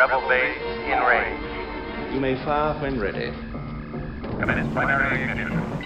Rebel base in range. You may fire when ready. Commence primary ignition.